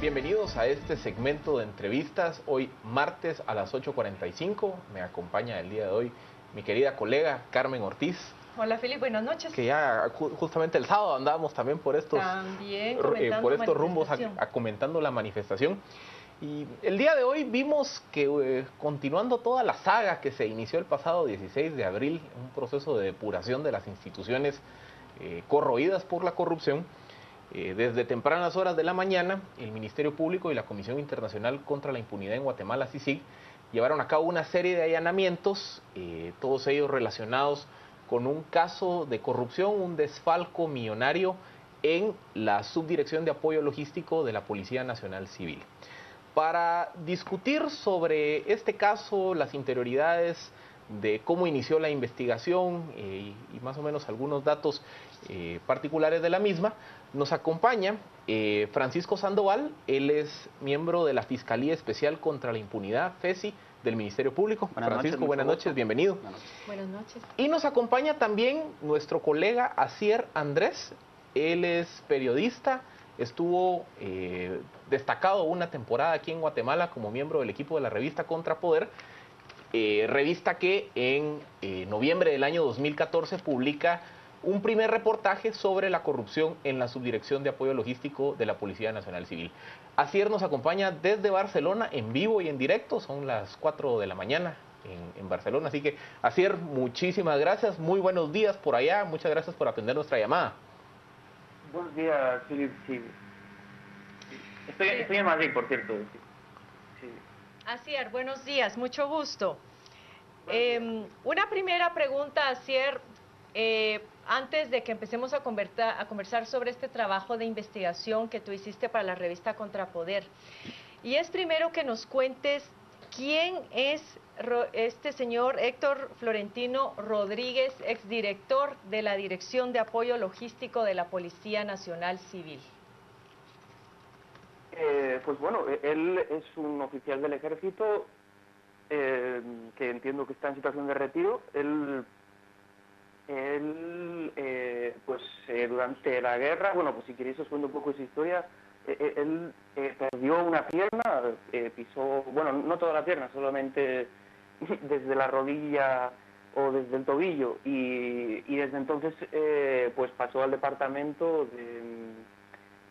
Bienvenidos a este segmento de entrevistas. Hoy martes a las 8.45 me acompaña el día de hoy mi querida colega Carmen Ortiz. Hola Felipe, buenas noches. Que ya justamente el sábado andábamos también por estos, también eh, por estos rumbos a, comentando la manifestación. Y el día de hoy vimos que eh, continuando toda la saga que se inició el pasado 16 de abril, un proceso de depuración de las instituciones eh, corroídas por la corrupción, eh, desde tempranas horas de la mañana, el Ministerio Público y la Comisión Internacional contra la Impunidad en Guatemala, CICIG, llevaron a cabo una serie de allanamientos, eh, todos ellos relacionados con un caso de corrupción, un desfalco millonario en la Subdirección de Apoyo Logístico de la Policía Nacional Civil. Para discutir sobre este caso, las interioridades de cómo inició la investigación eh, y, más o menos algunos datos particulares de la misma, nos acompaña eh, Francisco Sandoval, él es miembro de la Fiscalía Especial contra la Impunidad, FESI, del Ministerio Público. Francisco, buenas noches, bienvenido. Buenas noches. Y nos acompaña también nuestro colega Asier Andrés, él es periodista, estuvo eh, destacado una temporada aquí en Guatemala como miembro del equipo de la revista Contrapoder, eh, revista que en noviembre del año 2014 publica un primer reportaje sobre la corrupción en la Subdirección de Apoyo Logístico de la Policía Nacional Civil. Asier nos acompaña desde Barcelona en vivo y en directo, son las 4 de la mañana en, Barcelona, así que Asier, muchísimas gracias, muy buenos días por allá, muchas gracias por atender nuestra llamada. Buenos días, Philip. Estoy, en Madrid, por cierto. Asier, buenos días, mucho gusto. Em, una primera pregunta, Asier. Eh, antes de que empecemos a, a conversar sobre este trabajo de investigación que tú hiciste para la revista Contrapoder. Y es primero que nos cuentes quién es este señor Héctor Florentino Rodríguez, exdirector de la Dirección de Apoyo Logístico de la Policía Nacional Civil. Eh, pues bueno, él es un oficial del ejército eh, que entiendo que está en situación de retiro. Él él, eh, pues eh, durante la guerra, bueno, pues si queréis os cuento un poco esa historia, eh, él perdió una pierna, pisó, bueno, no toda la pierna, solamente desde la rodilla o desde el tobillo, y, desde entonces pues pasó al departamento de,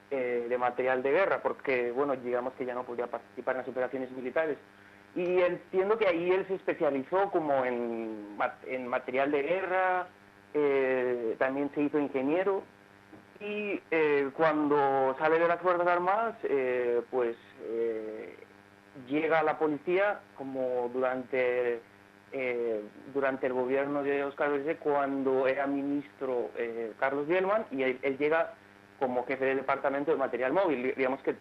de material de guerra, porque, bueno, digamos que ya no podía participar en las operaciones militares. Y entiendo que ahí él se especializó como en, material de guerra, eh, también se hizo ingeniero y eh, cuando sale de las Fuerzas Armadas, eh, pues llega a la policía como durante, durante el gobierno de Oscar Vélez cuando era ministro Carlos Bielman y él, llega como jefe del departamento de material móvil. Digamos que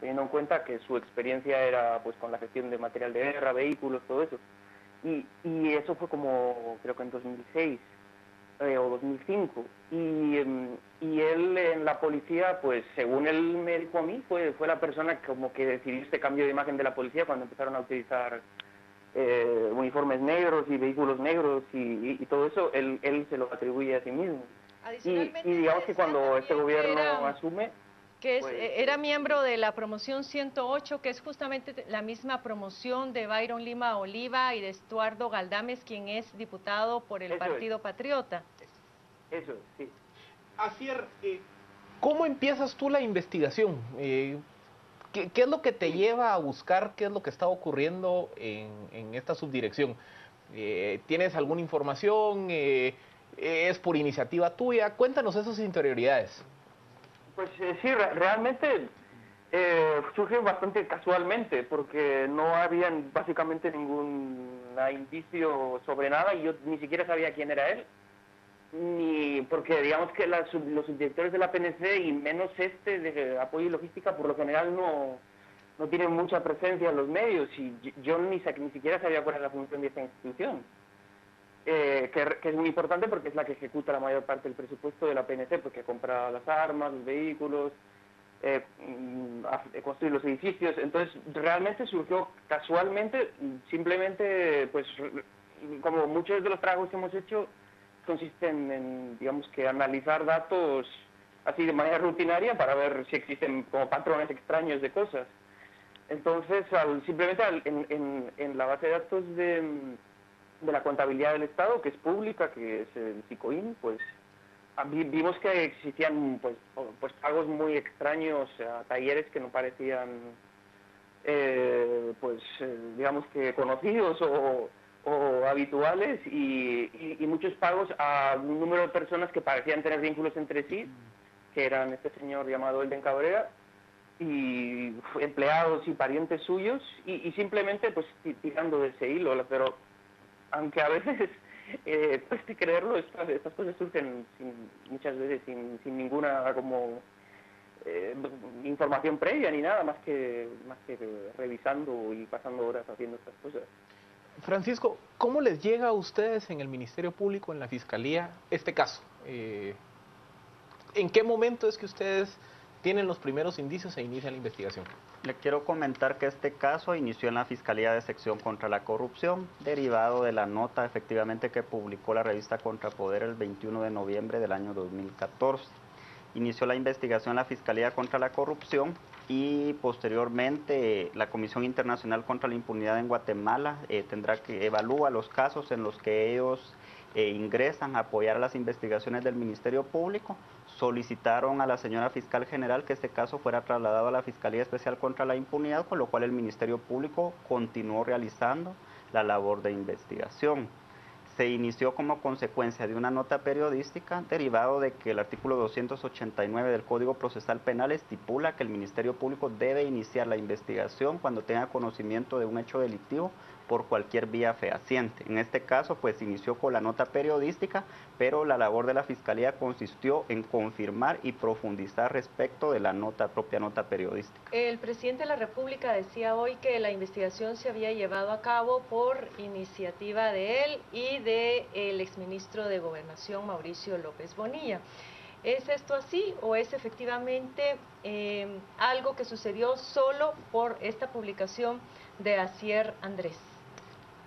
teniendo en cuenta que su experiencia era pues con la gestión de material de guerra, vehículos, todo eso. Y, y eso fue como creo que en 2006 eh, o 2005. Y, em, y él en la policía, pues según él me dijo a mí, fue, fue la persona como que decidió este cambio de imagen de la policía cuando empezaron a utilizar eh, uniformes negros y vehículos negros y, todo eso, él, él se lo atribuye a sí mismo. Y, y digamos que cuando este gobierno asume que pues, eh, era miembro de la promoción 108, que es justamente la misma promoción de Byron Lima Oliva y de Estuardo Galdames, quien es diputado por el Partido Patriota. Eso, sí. Asier, eh, ¿cómo empiezas tú la investigación? Eh, ¿qué, es lo que te lleva a buscar qué es lo que está ocurriendo en, esta subdirección? ¿Tienes alguna información? ¿Es por iniciativa tuya? Cuéntanos esas interioridades. Pues eh, sí, realmente eh, surge bastante casualmente, porque no había básicamente ningún indicio sobre nada y yo ni siquiera sabía quién era él. Ni porque digamos que los subdirectores de la PNC y menos este de apoyo y logística por lo general no, no tienen mucha presencia en los medios y yo ni, ni siquiera sabía cuál era la función de esta institución. Eh, que, es muy importante porque es la que ejecuta la mayor parte del presupuesto de la PNC, porque compra las armas, los vehículos, eh, mm, construye los edificios. Entonces, realmente surgió casualmente, simplemente, pues, como muchos de los trabajos que hemos hecho consisten en, digamos que, analizar datos así de manera rutinaria para ver si existen como patrones extraños de cosas. Entonces, simplemente en, en, la base de datos de, de, la contabilidad del Estado, que es pública, que es el CICOIN, pues vimos que existían pues, pues pagos muy extraños a talleres que no parecían, eh, pues eh, digamos que conocidos o, habituales y, y, muchos pagos a un número de personas que parecían tener vínculos entre sí, que eran este señor llamado Elden Cabrera y empleados y parientes suyos y, simplemente pues tirando de ese hilo, pero aunque a veces eh, cueste creerlo, estas, estas cosas surgen muchas veces sin, sin ninguna como eh, información previa ni nada más que más que revisando y pasando horas haciendo estas cosas. Francisco, ¿cómo les llega a ustedes en el Ministerio Público, en la Fiscalía, este caso? Eh, ¿En qué momento es que ustedes tienen los primeros indicios e inicia la investigación? Le quiero comentar que este caso inició en la Fiscalía de Sección contra la Corrupción, derivado de la nota efectivamente que publicó la revista Contrapoder el 21 de noviembre del año 2014. Inició la investigación la Fiscalía contra la Corrupción y posteriormente la Comisión Internacional contra la Impunidad en Guatemala eh, tendrá que evaluar los casos en los que ellos eh, ingresan a apoyar las investigaciones del Ministerio Público. Solicitaron a la señora fiscal general que este caso fuera trasladado a la Fiscalía Especial contra la Impunidad, con lo cual el Ministerio Público continuó realizando la labor de investigación. Se inició como consecuencia de una nota periodística derivado de que el artículo 289 del Código Procesal Penal estipula que el Ministerio Público debe iniciar la investigación cuando tenga conocimiento de un hecho delictivo por cualquier vía fehaciente. En este caso, pues inició con la nota periodística, pero la labor de la Fiscalía consistió en confirmar y profundizar respecto de la nota, propia nota periodística. El presidente de la República decía hoy que la investigación se había llevado a cabo por iniciativa de él y del el exministro de Gobernación, Mauricio López Bonilla. ¿Es esto así o es efectivamente eh, algo que sucedió solo por esta publicación de Asier Andrés?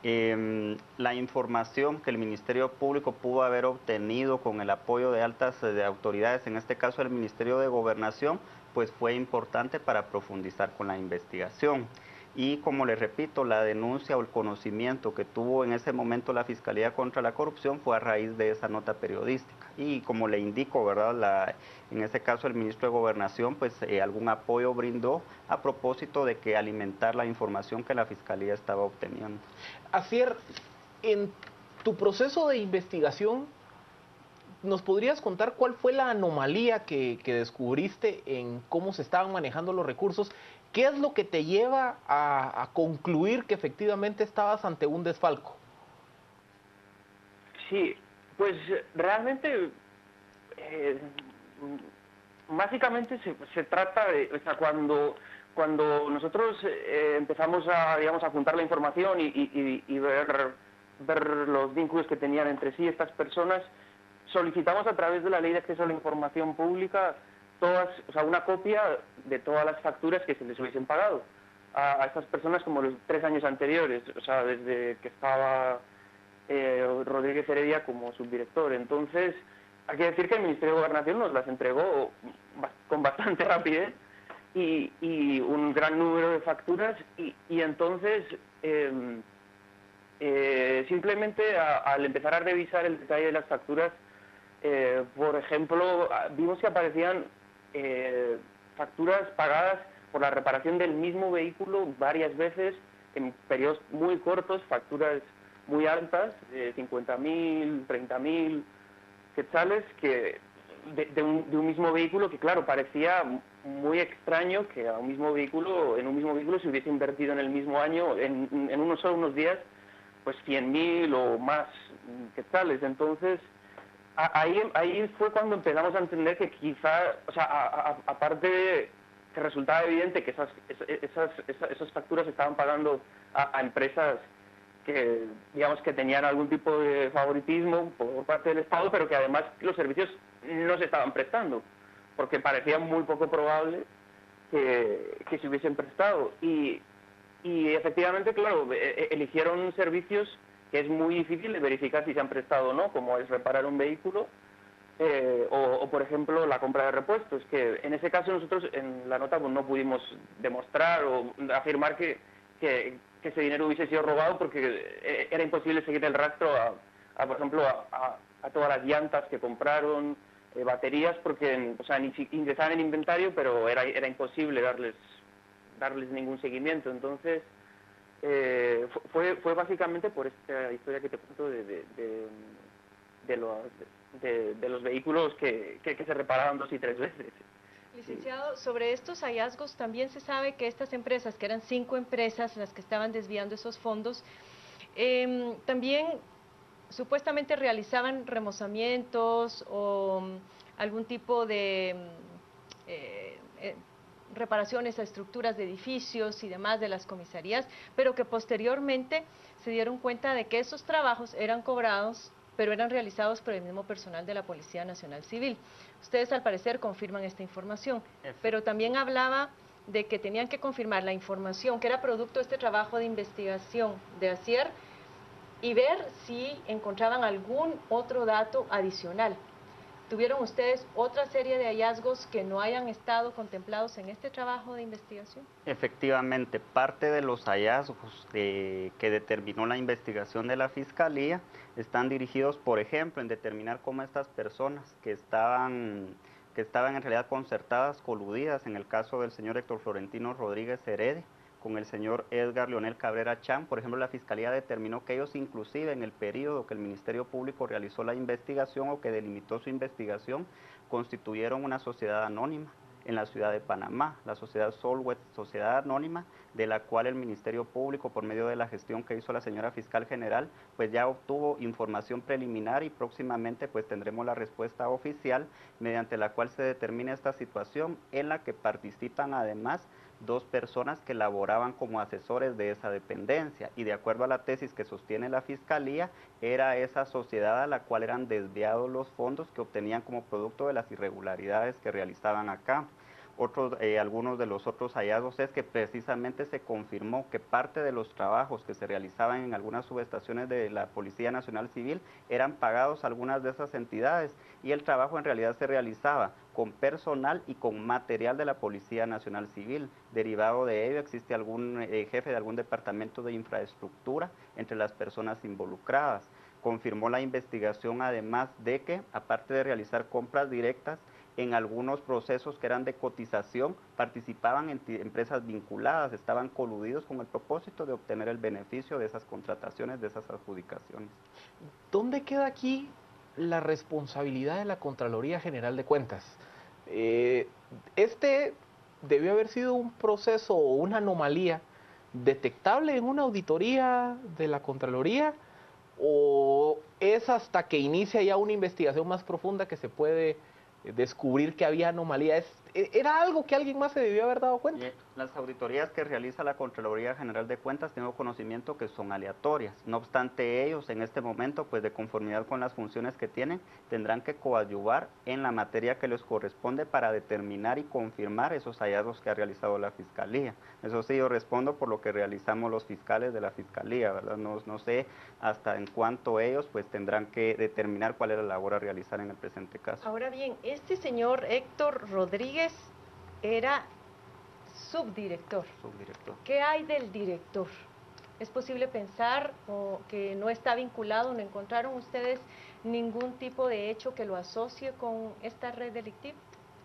Eh, la información que el Ministerio Público pudo haber obtenido con el apoyo de altas de autoridades, en este caso el Ministerio de Gobernación, pues fue importante para profundizar con la investigación. Y como les repito, la denuncia o el conocimiento que tuvo en ese momento la Fiscalía contra la Corrupción fue a raíz de esa nota periodística. Y como le indico, ¿verdad? En este caso el ministro de Gobernación, pues eh, algún apoyo brindó a propósito de que alimentar la información que la Fiscalía estaba obteniendo. Asier, en tu proceso de investigación, ¿nos podrías contar cuál fue la anomalía que descubriste en cómo se estaban manejando los recursos ¿Qué es lo que te lleva a, concluir que efectivamente estabas ante un desfalco? Sí, pues realmente, eh, básicamente se, trata de, o sea, cuando, cuando nosotros eh, empezamos a, digamos, a juntar la información y, ver, ver los vínculos que tenían entre sí estas personas, solicitamos a través de la ley de acceso a la información pública todas, o sea, una copia de todas las facturas que se les hubiesen pagado a, estas personas como los tres años anteriores, o sea, desde que estaba eh, Rodríguez Heredia como subdirector. Entonces, hay que decir que el Ministerio de Gobernación nos las entregó con bastante rapidez y, y un gran número de facturas y, y entonces em, eh, simplemente al empezar a revisar el detalle de las facturas, eh, por ejemplo, vimos que aparecían eh, facturas pagadas por la reparación del mismo vehículo varias veces en periodos muy cortos, facturas muy altas, de 50.000, 30.000 quetzales, que de, un, mismo vehículo que, claro, parecía muy extraño que a un mismo vehículo, en un mismo vehículo se hubiese invertido en el mismo año, en, en unos solo unos días, pues 100.000 o más quetzales. Entonces, ahí, ahí fue cuando empezamos a entender que quizá, o sea, aparte que resultaba evidente que esas, esas, esas, facturas estaban pagando a, empresas que, digamos, que tenían algún tipo de favoritismo por parte del Estado, pero que además los servicios no se estaban prestando, porque parecía muy poco probable que, que se hubiesen prestado. Y, y efectivamente, claro, e, e, eligieron servicios que es muy difícil de verificar si se han prestado o no, como es reparar un vehículo. eh, o, por ejemplo, la compra de repuestos, que en ese caso nosotros en la nota pues, no pudimos demostrar o afirmar que, que, ese dinero hubiese sido robado porque eh, era imposible seguir el rastro a, por ejemplo, a, todas las llantas que compraron, eh, baterías, porque o sea, ingresaban en inventario, pero era, era imposible darles, darles ningún seguimiento. Entonces, eh, fue, fue básicamente por esta historia que te cuento de, de, de, los, de, los vehículos que, se reparaban dos y tres veces. Licenciado, sobre estos hallazgos también se sabe que estas empresas, que eran cinco empresas las que estaban desviando esos fondos, em, también supuestamente realizaban remozamientos o mm, algún tipo de mm, eh, eh, reparaciones a estructuras de edificios y demás de las comisarías, pero que posteriormente se dieron cuenta de que esos trabajos eran cobrados pero eran realizados por el mismo personal de la Policía Nacional Civil. Ustedes al parecer confirman esta información, pero también hablaba de que tenían que confirmar la información que era producto de este trabajo de investigación de ACIER y ver si encontraban algún otro dato adicional. ¿Tuvieron ustedes otra serie de hallazgos que no hayan estado contemplados en este trabajo de investigación? Efectivamente, parte de los hallazgos que determinó la investigación de la Fiscalía están dirigidos, por ejemplo, en determinar cómo estas personas que estaban, que estaban en realidad concertadas, coludidas, en el caso del señor Héctor Florentino Rodríguez Heredia, con el señor Edgar Leonel Cabrera Chan. Por ejemplo, la Fiscalía determinó que ellos inclusive en el periodo que el Ministerio Público realizó la investigación o que delimitó su investigación, constituyeron una sociedad anónima en la ciudad de Panamá, la sociedad Solwet, sociedad anónima, de la cual el Ministerio Público, por medio de la gestión que hizo la señora fiscal general, pues ya obtuvo información preliminar y próximamente pues tendremos la respuesta oficial mediante la cual se determina esta situación en la que participan además dos personas que laboraban como asesores de esa dependencia y de acuerdo a la tesis que sostiene la Fiscalía, era esa sociedad a la cual eran desviados los fondos que obtenían como producto de las irregularidades que realizaban acá. Otros, eh, algunos de los otros hallazgos es que precisamente se confirmó que parte de los trabajos que se realizaban en algunas subestaciones de la Policía Nacional Civil eran pagados a algunas de esas entidades y el trabajo en realidad se realizaba con personal y con material de la Policía Nacional Civil. Derivado de ello existe algún eh, jefe de algún departamento de infraestructura entre las personas involucradas. Confirmó la investigación además de que, aparte de realizar compras directas, en algunos procesos que eran de cotización, participaban empresas vinculadas, estaban coludidos con el propósito de obtener el beneficio de esas contrataciones, de esas adjudicaciones. ¿Dónde queda aquí la responsabilidad de la Contraloría General de Cuentas? Eh, este debió haber sido un proceso o una anomalía detectable en una auditoría de la Contraloría o es hasta que inicia ya una investigación más profunda que se puede descubrir que había anomalías. E, ¿Era algo que alguien más se debió haber dado cuenta? Las auditorías que realiza la Contraloría General de Cuentas tengo conocimiento que son aleatorias. No obstante, ellos en este momento, pues de conformidad con las funciones que tienen, tendrán que coadyuvar en la materia que les corresponde para determinar y confirmar esos hallazgos que ha realizado la Fiscalía. Eso sí, yo respondo por lo que realizamos los fiscales de la Fiscalía, ¿verdad? No, no sé hasta en cuánto ellos pues tendrán que determinar cuál es la labor a realizar en el presente caso. Ahora bien, este señor Héctor Rodríguez era subdirector. subdirector. ¿Qué hay del director? ¿Es posible pensar o que no está vinculado, no encontraron ustedes ningún tipo de hecho que lo asocie con esta red delictiva?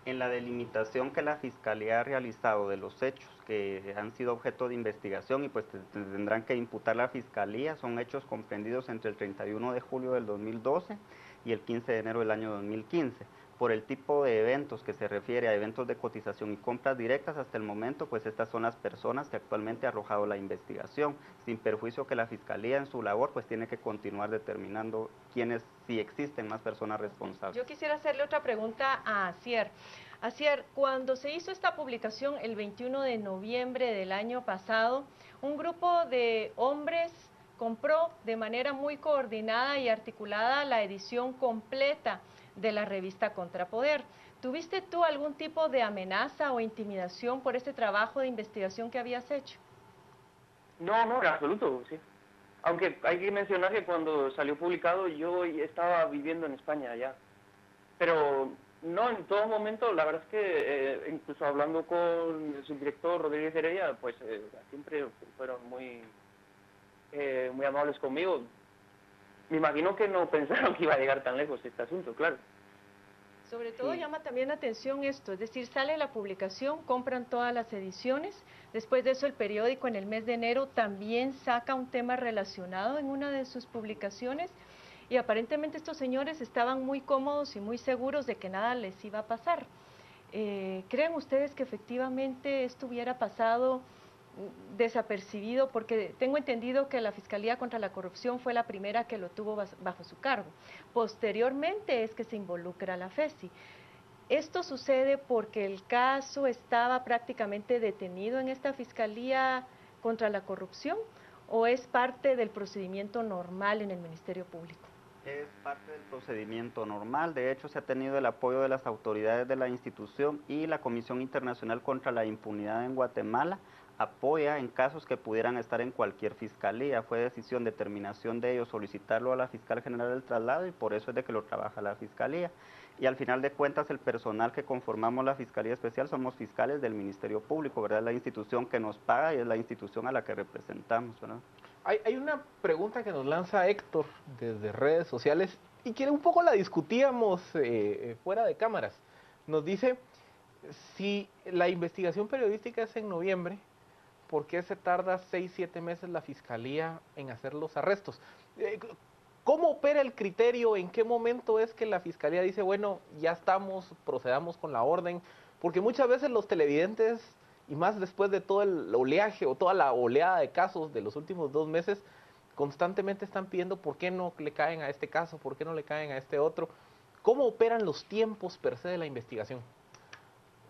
En la delimitación que la Fiscalía ha realizado de los hechos que han sido objeto de investigación y pues tendrán que imputar la Fiscalía, son hechos comprendidos entre el 31 de julio del 2012 y el 15 de enero del año 2015 por el tipo de eventos que se refiere a eventos de cotización y compras directas hasta el momento, pues estas son las personas que actualmente ha arrojado la investigación, sin perjuicio que la Fiscalía en su labor pues tiene que continuar determinando quiénes, si existen más personas responsables. Yo quisiera hacerle otra pregunta a Asier. Asier, cuando se hizo esta publicación el 21 de noviembre del año pasado, un grupo de hombres compró de manera muy coordinada y articulada la edición completa de la revista Contrapoder. ¿Tuviste tú algún tipo de amenaza o intimidación por este trabajo de investigación que habías hecho? No, no, en absoluto, sí. Aunque hay que mencionar que cuando salió publicado yo estaba viviendo en España ya. Pero no, en todo momento, la verdad es que eh, incluso hablando con el subdirector Rodríguez Heredia, pues eh, siempre fueron muy, eh, muy amables conmigo. Me imagino que no pensaron que iba a llegar tan lejos este asunto, claro. Sobre todo llama también la atención esto, es decir, sale la publicación, compran todas las ediciones, después de eso el periódico en el mes de enero también saca un tema relacionado en una de sus publicaciones y aparentemente estos señores estaban muy cómodos y muy seguros de que nada les iba a pasar. Eh, ¿Creen ustedes que efectivamente esto hubiera pasado desapercibido? Porque tengo entendido que la Fiscalía contra la Corrupción fue la primera que lo tuvo bajo su cargo. Posteriormente es que se involucra la FESI. Esto sucede porque el caso estaba prácticamente detenido en esta Fiscalía contra la Corrupción o es parte del procedimiento normal en el Ministerio Público. Es parte del procedimiento normal. De hecho, se ha tenido el apoyo de las autoridades de la institución y la Comisión Internacional contra la Impunidad en Guatemala apoya en casos que pudieran estar en cualquier fiscalía. Fue decisión, determinación de ellos solicitarlo a la fiscal general del traslado y por eso es de que lo trabaja la fiscalía. Y al final de cuentas, el personal que conformamos la Fiscalía Especial somos fiscales del Ministerio Público, ¿verdad? La institución que nos paga y es la institución a la que representamos, ¿verdad? Hay, una pregunta que nos lanza Héctor desde redes sociales y que un poco la discutíamos eh, eh, fuera de cámaras. Nos dice, si la investigación periodística es en noviembre, ¿por qué se tarda seis, siete meses la fiscalía en hacer los arrestos? Eh, ¿Cómo opera el criterio? ¿En qué momento es que la fiscalía dice, bueno, ya estamos, procedamos con la orden? Porque muchas veces los televidentes y más después de todo el oleaje o toda la oleada de casos de los últimos dos meses, constantemente están pidiendo por qué no le caen a este caso, por qué no le caen a este otro. ¿Cómo operan los tiempos per se de la investigación?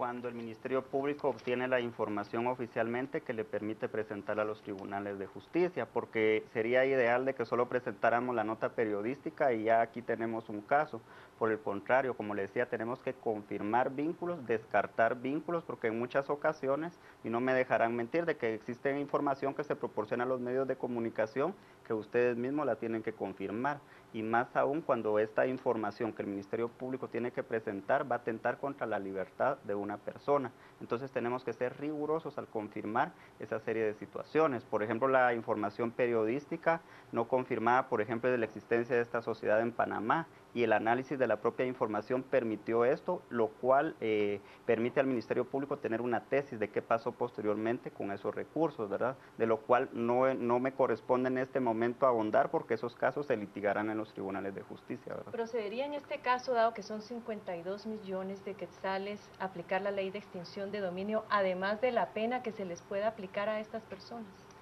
Cuando el Ministerio Público obtiene la información oficialmente que le permite presentar a los tribunales de justicia, porque sería ideal de que solo presentáramos la nota periodística y ya aquí tenemos un caso. Por el contrario, como le decía, tenemos que confirmar vínculos, descartar vínculos, porque en muchas ocasiones, y no me dejarán mentir, de que existe información que se proporciona a los medios de comunicación que ustedes mismos la tienen que confirmar. Y más aún cuando esta información que el Ministerio Público tiene que presentar va a atentar contra la libertad de una persona. Entonces tenemos que ser rigurosos al confirmar esa serie de situaciones. Por ejemplo, la información periodística no confirmada, por ejemplo, de la existencia de esta sociedad en Panamá y el análisis de la propia información permitió esto, lo cual eh, permite al Ministerio Público tener una tesis de qué pasó posteriormente con esos recursos, ¿verdad? De lo cual no, no me corresponde en este momento ahondar porque esos casos se litigarán en los tribunales de justicia, ¿verdad? ¿Procedería en este caso, dado que son 52 millones de quetzales, aplicar la ley de extinción de dominio, además de la pena que se les pueda aplicar a estas personas?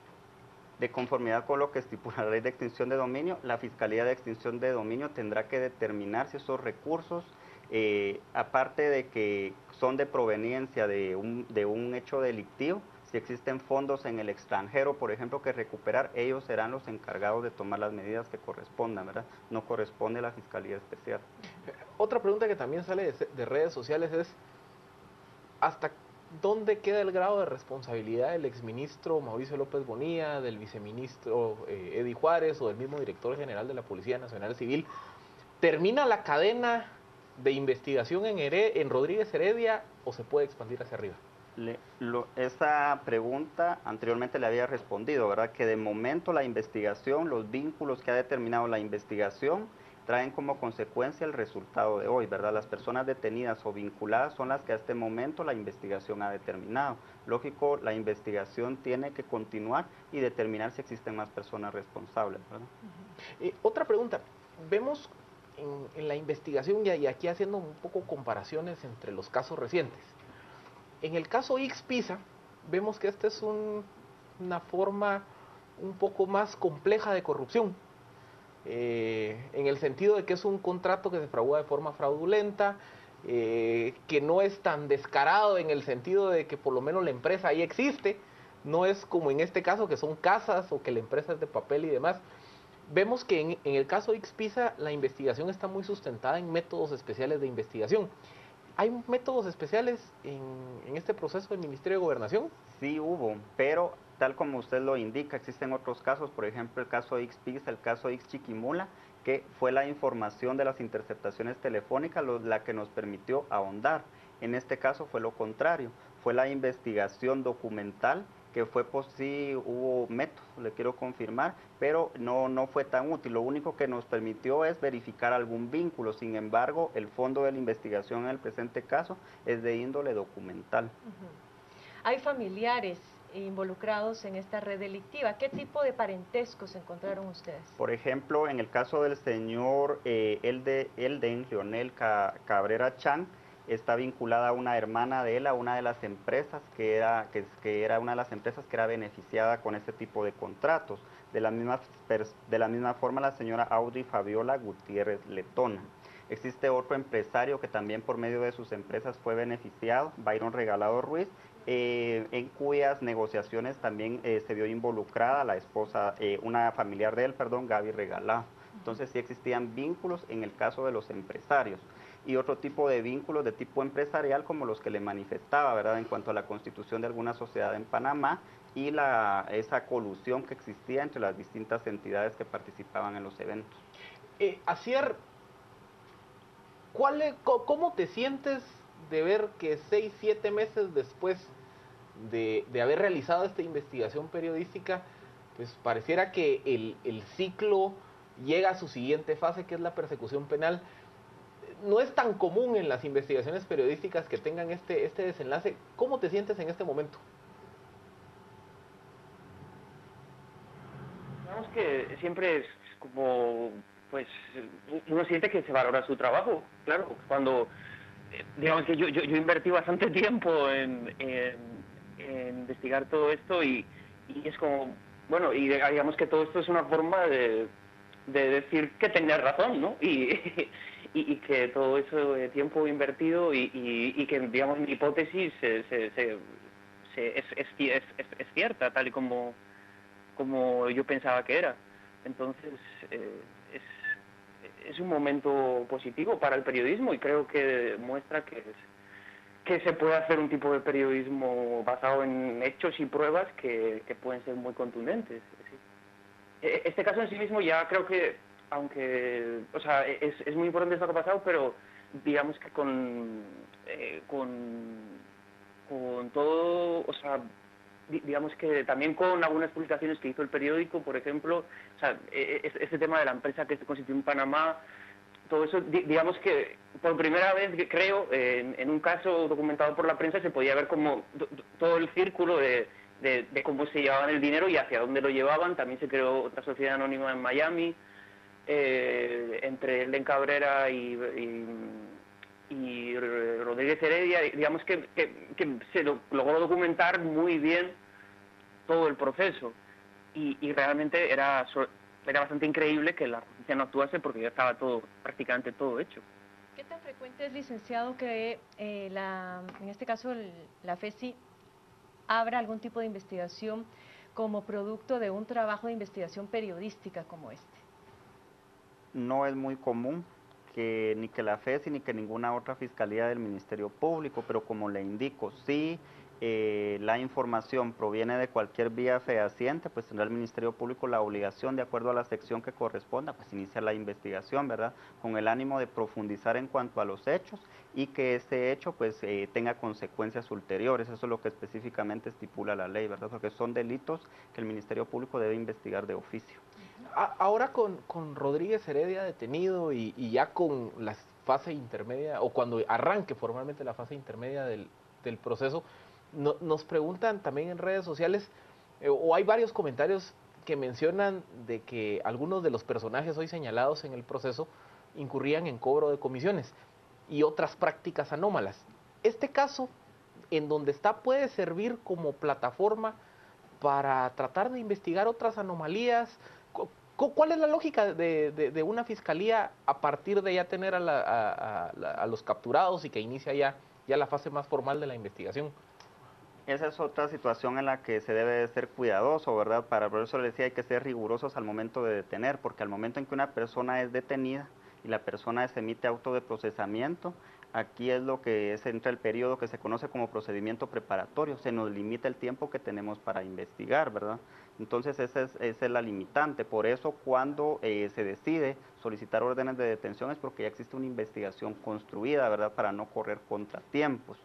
De conformidad con lo que estipula la ley de extinción de dominio, la Fiscalía de Extinción de Dominio tendrá que determinar si esos recursos, eh, aparte de que son de proveniencia de un, de un hecho delictivo, si existen fondos en el extranjero, por ejemplo, que recuperar, ellos serán los encargados de tomar las medidas que correspondan, ¿verdad? No corresponde a la Fiscalía Especial. Otra pregunta que también sale de, de redes sociales es, ¿hasta ¿dónde queda el grado de responsabilidad del exministro Mauricio López Bonilla, del viceministro eh, Eddie Juárez o del mismo director general de la Policía Nacional Civil? ¿Termina la cadena de investigación en, en Rodríguez Heredia o se puede expandir hacia arriba? esa pregunta anteriormente le había respondido, ¿verdad? Que de momento la investigación, los vínculos que ha determinado la investigación, traen como consecuencia el resultado de hoy, ¿verdad? Las personas detenidas o vinculadas son las que a este momento la investigación ha determinado. Lógico, la investigación tiene que continuar y determinar si existen más personas responsables, ¿verdad? Otra pregunta, vemos en, la investigación y aquí haciendo un poco comparaciones entre los casos recientes. En el caso X Pisa, vemos que esta es una forma un poco más compleja de corrupción eh, en el sentido de que es un contrato que se fragua de forma fraudulenta, eh, que no es tan descarado en el sentido de que por lo menos la empresa ahí existe, no es como en este caso que son casas o que la empresa es de papel y demás. Vemos que en, el caso Xpisa la investigación está muy sustentada en métodos especiales de investigación. ¿Hay métodos especiales en, en este proceso del Ministerio de Gobernación? Sí hubo, pero tal como usted lo indica, existen otros casos, por ejemplo el caso XPIS, el caso X Chiquimula, que fue la información de las interceptaciones telefónicas la que nos permitió ahondar. En este caso fue lo contrario, fue la investigación documental que fue pues sí hubo métodos, le quiero confirmar, pero no, no fue tan útil. Lo único que nos permitió es verificar algún vínculo. Sin embargo, el fondo de la investigación en el presente caso es de índole documental. Hay familiares involucrados en esta red delictiva. ¿Qué tipo de parentescos encontraron ustedes? Por ejemplo, en el caso del señor eh, Elden Leonel Cabrera Chan, está vinculada a una hermana de él, a una de las empresas que era, que, era una de las empresas que era beneficiada con este tipo de contratos. De la misma, de la misma forma, la señora Audrey Fabiola Gutiérrez Letona. Existe otro empresario que también por medio de sus empresas fue beneficiado, Byron Regalado Ruiz, eh, en cuyas negociaciones también eh, se vio involucrada la esposa, eh, una familiar de él, perdón, Gaby Regalado. Entonces sí existían vínculos en el caso de los empresarios y otro tipo de vínculos de tipo empresarial como los que le manifestaba, ¿verdad? En cuanto a la constitución de alguna sociedad en Panamá y la, esa colusión que existía entre las distintas entidades que participaban en los eventos. ¿cuál, ¿cómo te sientes de ver que seis, siete meses después de, de, haber realizado esta investigación periodística, pues pareciera que el, el ciclo llega a su siguiente fase, que es la persecución penal? no es tan común en las investigaciones periodísticas que tengan este, este desenlace. ¿Cómo te sientes en este momento? Digamos que siempre es como, pues, uno siente que se valora su trabajo, claro, cuando, digamos que yo, yo, invertí bastante tiempo en, investigar todo esto y, y, es como, bueno, y digamos que todo esto es una forma de, de decir que tenía razón, ¿no? Y, y, que todo eso de tiempo invertido y, y, que, digamos, mi hipótesis se, se, se, es, es, es, cierta, tal y como, como yo pensaba que era. Entonces, eh, es, un momento positivo para el periodismo y creo que muestra que, que se puede hacer un tipo de periodismo basado en hechos y pruebas que, que pueden ser muy contundentes. E, este caso en sí mismo ya creo que aunque, o sea, es, es muy importante esto que ha pasado, pero digamos que con, eh, con, con todo, o sea, digamos que también con algunas publicaciones que hizo el periódico, por ejemplo, o sea, este tema de la empresa que se constituyó en Panamá, todo eso, digamos que por primera vez, creo, en, un caso documentado por la prensa se podía ver como todo el círculo de, cómo se llevaban el dinero y hacia dónde lo llevaban. También se creó otra sociedad anónima en Miami, eh, entre Len Cabrera y, y, Rodríguez Heredia, digamos que, se logró documentar muy bien todo el proceso y, realmente era, era bastante increíble que la justicia no actuase porque ya estaba todo, prácticamente todo hecho. ¿Qué tan frecuente es, licenciado, que eh, la, en este caso la FESI abra algún tipo de investigación como producto de un trabajo de investigación periodística como este? no es muy común que ni que la FESI ni que ninguna otra fiscalía del Ministerio Público, pero como le indico, si eh, la información proviene de cualquier vía fehaciente, pues tendrá el Ministerio Público la obligación, de acuerdo a la sección que corresponda, pues inicia la investigación, ¿verdad? Con el ánimo de profundizar en cuanto a los hechos y que ese hecho pues eh, tenga consecuencias ulteriores, eso es lo que específicamente estipula la ley, ¿verdad? Porque son delitos que el Ministerio Público debe investigar de oficio ahora con, Rodríguez Heredia detenido y, ya con la fase intermedia, o cuando arranque formalmente la fase intermedia del, proceso, nos preguntan también en redes sociales, eh, o hay varios comentarios que mencionan de que algunos de los personajes hoy señalados en el proceso incurrían en cobro de comisiones y otras prácticas anómalas. Este caso, en donde está, puede servir como plataforma para tratar de investigar otras anomalías, ¿Cuál es la lógica de, una fiscalía a partir de ya tener a, los capturados y que inicia ya, ya la fase más formal de la investigación? Esa es otra situación en la que se debe ser cuidadoso, ¿verdad? Para por eso le decía hay que ser rigurosos al momento de detener, porque al momento en que una persona es detenida, y la persona se emite auto de procesamiento, aquí es lo que es entre el periodo que se conoce como procedimiento preparatorio, se nos limita el tiempo que tenemos para investigar, ¿verdad? Entonces esa es, la limitante, por eso cuando eh, se decide solicitar órdenes de detención es porque ya existe una investigación construida, ¿verdad? Para no correr contratiempos.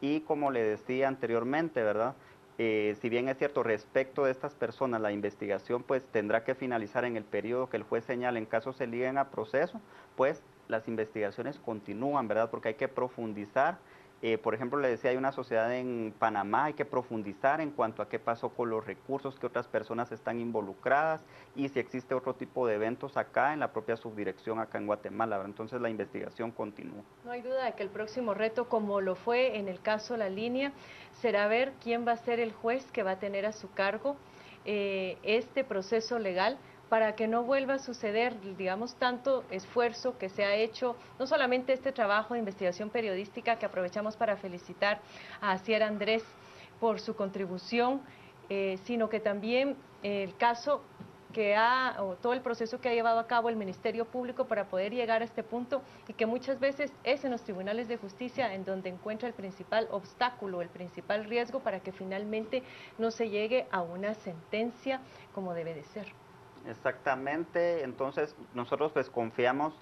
Y como le decía anteriormente, ¿verdad? Eh, si bien es cierto, respecto de estas personas, la investigación pues tendrá que finalizar en el periodo que el juez señale en caso se liguen a proceso, pues las investigaciones continúan, ¿verdad? Porque hay que profundizar eh, por ejemplo, le decía, hay una sociedad en Panamá, hay que profundizar en cuanto a qué pasó con los recursos, que otras personas están involucradas y si existe otro tipo de eventos acá en la propia subdirección acá en Guatemala. Entonces la investigación continúa. No hay duda de que el próximo reto, como lo fue en el caso La Línea, será ver quién va a ser el juez que va a tener a su cargo eh, este proceso legal para que no vuelva a suceder, digamos, tanto esfuerzo que se ha hecho, no solamente este trabajo de investigación periodística que aprovechamos para felicitar a Sierra Andrés por su contribución, eh, sino que también el caso que ha, o todo el proceso que ha llevado a cabo el Ministerio Público para poder llegar a este punto y que muchas veces es en los tribunales de justicia en donde encuentra el principal obstáculo, el principal riesgo para que finalmente no se llegue a una sentencia como debe de ser. Exactamente, entonces nosotros pues confiamos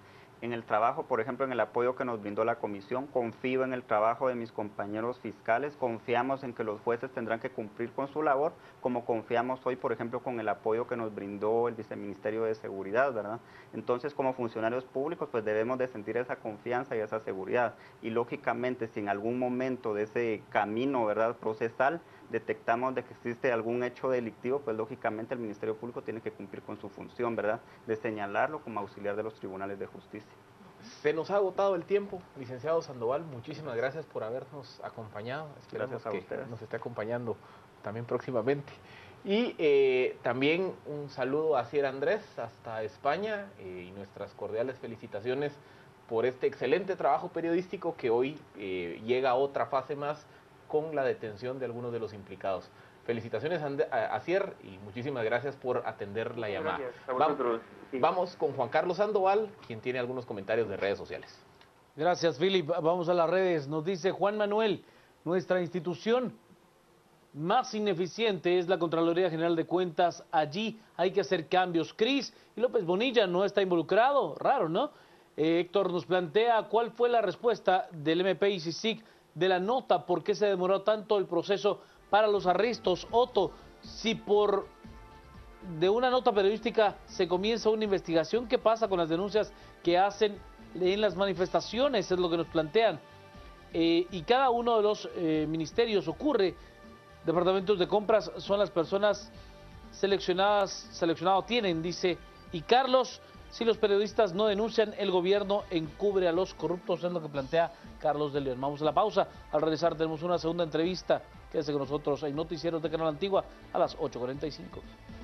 en el trabajo, por ejemplo, en el apoyo que nos brindó la comisión, confío en el trabajo de mis compañeros fiscales, confiamos en que los jueces tendrán que cumplir con su labor, como confiamos hoy, por ejemplo, con el apoyo que nos brindó el Viceministerio de Seguridad, ¿verdad? Entonces, como funcionarios públicos, pues debemos de sentir esa confianza y esa seguridad. Y lógicamente, si en algún momento de ese camino, ¿verdad?, procesal, detectamos de que existe algún hecho delictivo, pues lógicamente el Ministerio Público tiene que cumplir con su función, ¿verdad?, de señalarlo como auxiliar de los tribunales de justicia. Se nos ha agotado el tiempo, licenciado Sandoval, muchísimas gracias por habernos acompañado. Esperamos que nos esté acompañando también próximamente. Y eh, también un saludo a Sierra Andrés hasta España eh, y nuestras cordiales felicitaciones por este excelente trabajo periodístico que hoy eh, llega a otra fase más con la detención de algunos de los implicados. Felicitaciones a Cier y muchísimas gracias por atender la llamada. Vamos, vamos con Juan Carlos Sandoval, quien tiene algunos comentarios de redes sociales. Gracias, Philip. Vamos a las redes. Nos dice Juan Manuel, nuestra institución más ineficiente es la Contraloría General de Cuentas. Allí hay que hacer cambios. Cris y López Bonilla no está involucrado. Raro, ¿no? Eh, Héctor nos plantea cuál fue la respuesta del MP y CICIC de la nota, por qué se demoró tanto el proceso para los arrestos. Otto, si por de una nota periodística se comienza una investigación, ¿qué pasa con las denuncias que hacen en las manifestaciones? Es lo que nos plantean. Eh, y cada uno de los eh, ministerios ocurre. Departamentos de compras son las personas seleccionadas, seleccionado tienen, dice. Y Carlos, si los periodistas no denuncian, el gobierno encubre a los corruptos, es lo que plantea Carlos de León. Vamos a la pausa. Al regresar tenemos una segunda entrevista. Quédese con nosotros en Noticieros de Canal Antigua a las 8.45.